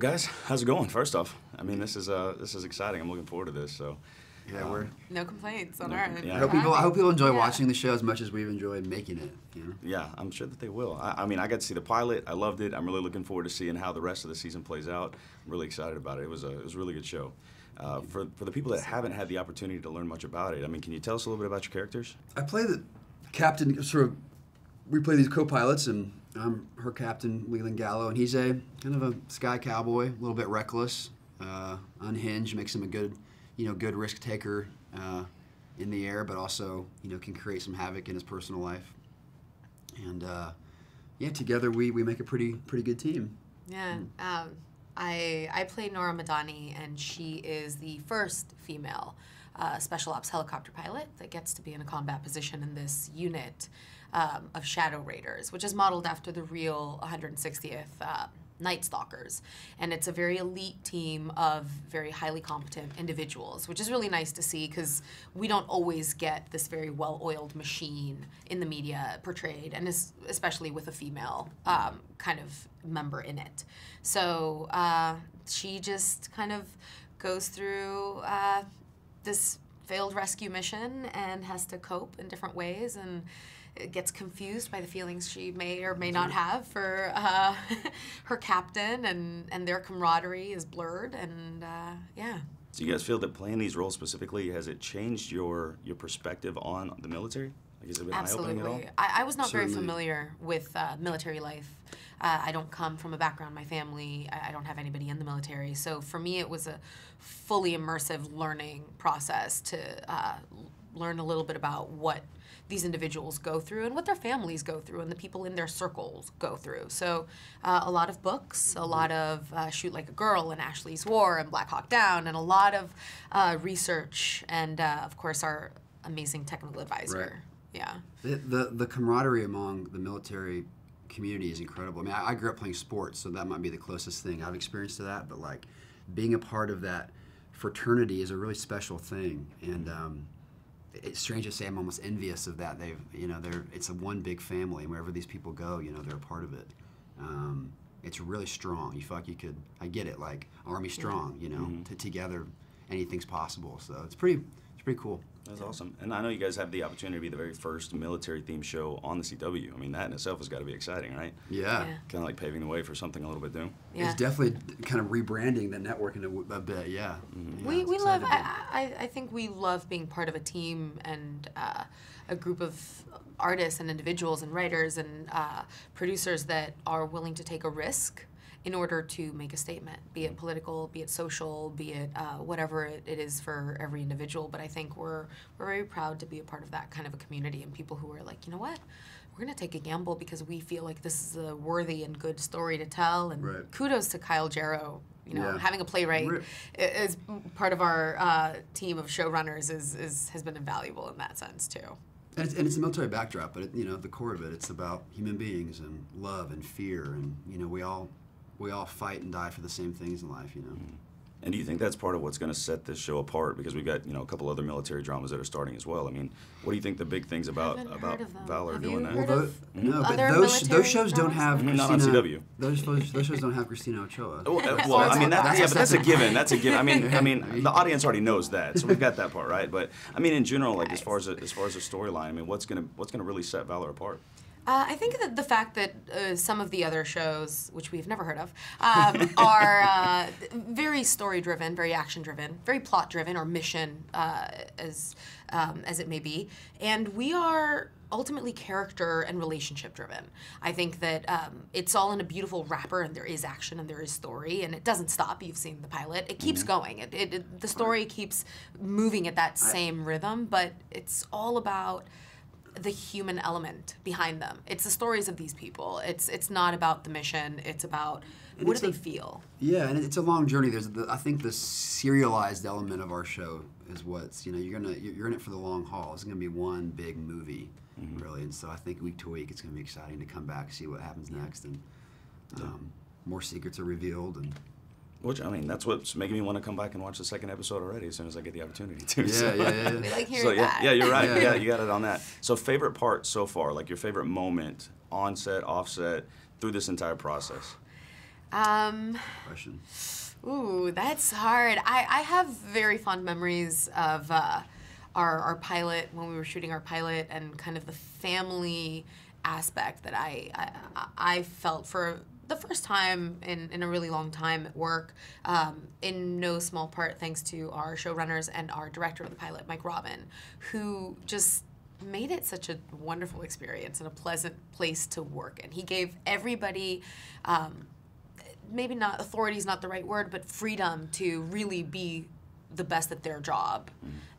Well, guys, how's it going? First off, I mean, this is uh, this is exciting. I'm looking forward to this. So, Yeah, um, we're. No complaints on No our end. yeah. I hope people. I hope people enjoy Yeah. watching the show as much as we've enjoyed making it. You know. Yeah, I'm sure that they will. I, I mean, I got to see the pilot. I loved it. I'm really looking forward to seeing how the rest of the season plays out. I'm really excited about it. It was a it was a really good show. Uh, for for the people that haven't had the opportunity to learn much about it, I mean, can you tell us a little bit about your characters? I play the captain. Sort of. We play these co-pilots, and I'm her captain, Leland Gallo, and he's a kind of a sky cowboy, a little bit reckless, uh, unhinged, makes him a good, you know, good risk taker uh, in the air, but also, you know, can create some havoc in his personal life. And uh, yeah, together we, we make a pretty pretty good team. Yeah. Um, I I play Nora Madani, and she is the first female uh, special ops helicopter pilot that gets to be in a combat position in this unit um, of Shadow Raiders, which is modeled after the real 160th. Uh, Night Stalkers, and it's a very elite team of very highly competent individuals, which is really nice to see because we don't always get this very well-oiled machine in the media portrayed, and es- especially with a female um, kind of member in it. So uh, she just kind of goes through uh, this failed rescue mission and has to cope in different ways and it gets confused by the feelings she may or may not have for uh, her captain and, and their camaraderie is blurred and uh, yeah So, you guys feel that playing these roles specifically has it changed your your perspective on the military? Like, has it been eye-opening at all? Absolutely. I, I was not very familiar with uh, military life. Uh, I don't come from a background, my family, I, I don't have anybody in the military. So for me, it was a fully immersive learning process to uh, learn a little bit about what these individuals go through and what their families go through and the people in their circles go through. So uh, a lot of books, a lot of uh, Shoot Like a Girl and Ashley's War and Black Hawk Down, and a lot of uh, research and, uh, of course, our amazing technical advisor. Yeah. The, the the camaraderie among the military community is incredible. I mean, I, I grew up playing sports, so that might be the closest thing I've experienced to that. But like, being a part of that fraternity is a really special thing, and um, it's strange to say I'm almost envious of that. They've, you know, they're it's a one big family, and wherever these people go, you know, they're a part of it. Um, it's really strong. You feel like you could. I get it, like Army strong. You know, to, together, anything's possible. So it's pretty. It's pretty cool. That's awesome. And I know you guys have the opportunity to be the very first military themed show on the CW. I mean, that in itself has got to be exciting, right? Yeah. Yeah. Kind of like paving the way for something a little bit new. Yeah. It's definitely kind of rebranding the network in a, w- a bit, yeah. Mm-hmm. Yeah, we, it's we love I, I, I think we love being part of a team and uh, a group of artists and individuals and writers and uh, producers that are willing to take a risk in order to make a statement be it political be it social be it uh, whatever it, it is for every individual but i think we're we're very proud to be a part of that kind of a community and people who are like you know what we're going to take a gamble because we feel like this is a worthy and good story to tell and Right. kudos to kyle jarrow you know Yeah. having a playwright i- is part of our uh, team of showrunners is, is has been invaluable in that sense too. And it's, and it's a military backdrop, but it, you know, the core of it, it's about human beings and love and fear, and you know, we all we all fight and die for the same things in life, you know. And do you think that's part of what's going to set this show apart? Because we've got you know a couple other military dramas that are starting as well. I mean, what do you think the big things about about heard of them. Valor Have doing you that? heard Well, of tho- no, but those those shows don't have? Christina. Not on CW. Those, those those shows don't have Christina Ochoa. Well, uh, well, I mean, that, talking yeah, but that's a given. That's a given. I mean, I mean, the audience already knows that, so we've got that part right. But I mean, in general, like as far as a, as far as a storyline, I mean, what's gonna what's gonna really set Valor apart? Uh, I think that the fact that uh, some of the other shows, which we've never heard of, um, are uh, very story driven, very action driven, very plot driven, or mission uh, as um, as it may be, and we are ultimately character and relationship driven. I think that um, it's all in a beautiful wrapper, and there is action and there is story, and it doesn't stop. You've seen the pilot; it keeps going. It, it, it the story keeps moving at that same rhythm, but it's all about the human element behind them. It's the stories of these people. It's it's not about the mission. It's about And what it's do they feel. Yeah, and it's a long journey. There's, the, I think, the serialized element of our show is what's you know you're gonna you're you're in it for the long haul. It's gonna be one big movie, really. And so I think week to week it's gonna be exciting to come back see what happens next, and um, more secrets are revealed. And Which I mean, that's what's making me want to come back and watch the second episode already as soon as I get the opportunity to. yeah, so. yeah, yeah. We like hearing So yeah, that. yeah, you're right. Yeah. Yeah, you got it on that. So favorite part so far, like your favorite moment on set, off set, through this entire process. Um, Question. Ooh, that's hard. I, I have very fond memories of uh, our, our pilot when we were shooting our pilot and kind of the family aspect that I, I, I felt for the first time in, in a really long time at work, um, in no small part thanks to our showrunners and our director of the pilot, Mike Robin, who just made it such a wonderful experience and a pleasant place to work. And he gave everybody um, maybe not authority is not the right word, but freedom to really be the best at their job.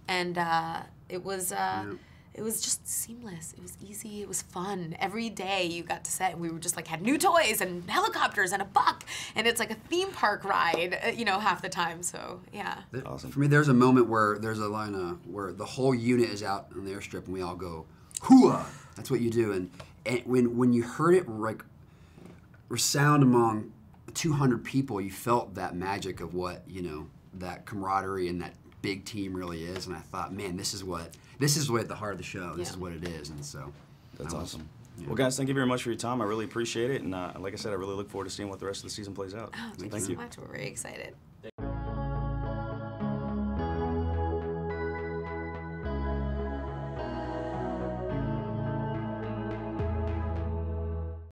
And uh, it was uh, Yeah. It was just seamless. It was easy. It was fun. Every day you got to set, and we were just like had new toys and helicopters and a buck, and it's like a theme park ride. uh, You know, half the time. So yeah. Awesome. For me, there's a moment where there's a line uh, where the whole unit is out on the airstrip and we all go, "Hooah!" That's what you do. And, and when when you heard it like resound among 200 people, you felt that magic of what you know that camaraderie and that big team really is. And I thought, man, this is what this is what at the heart of the show. This Yeah. is what it is. And so That's was- awesome. yeah. Well, guys, thank you very much for your time. I really appreciate it, and uh, like I said, I really look forward to seeing what the rest of the season plays out. Oh, So thank, thank you you. so much. We're very excited.